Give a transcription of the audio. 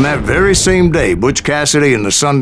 On that very same day, Butch Cassidy and the Sundance